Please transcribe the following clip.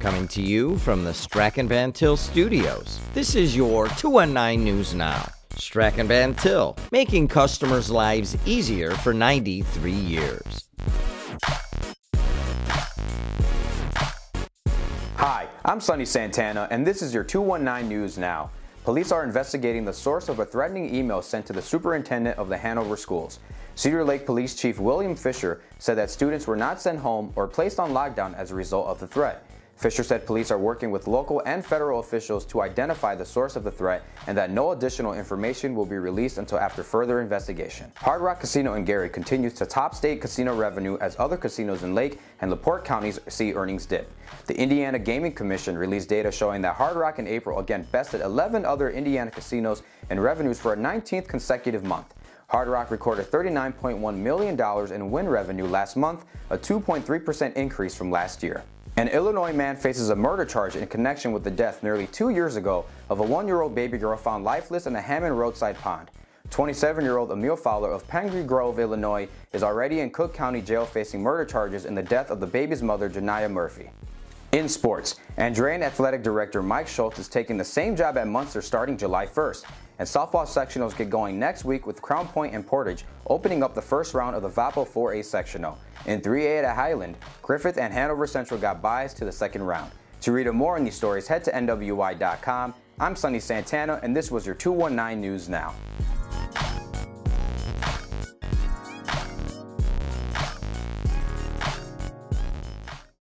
Coming to you from the Strack & Van Til studios, this is your 219 News Now. Strack & Van Til, making customers' lives easier for 93 years. Hi, I'm Sonny Santana, and this is your 219 News Now. Police are investigating the source of a threatening email sent to the superintendent of the Hanover schools. Cedar Lake Police Chief William Fisher said that students were not sent home or placed on lockdown as a result of the threat. Fisher said police are working with local and federal officials to identify the source of the threat and that no additional information will be released until after further investigation. Hard Rock Casino in Gary continues to top state casino revenue as other casinos in Lake and LaPorte counties see earnings dip. The Indiana Gaming Commission released data showing that Hard Rock in April again bested 11 other Indiana casinos in revenues for a 19th consecutive month. Hard Rock recorded $39.1 million in win revenue last month, a 2.3% increase from last year. An Illinois man faces a murder charge in connection with the death nearly two years ago of a one-year-old baby girl found lifeless in a Hammond roadside pond. 27-year-old Emil Fowler of Pine Grove, Illinois is already in Cook County Jail facing murder charges in the death of the baby's mother, Janiyah Murphy. In sports, Andrean Athletic Director Mike Schultz is taking the same job at Munster starting July 1st and softball sectionals get going next week with Crown Point and Portage opening up the first round of the Valpo 4A sectional. In 3A at Highland, Griffith and Hanover Central got byes to the second round. To read more on these stories, head to NWI.com. I'm Sonny Santana, and this was your 219 News Now.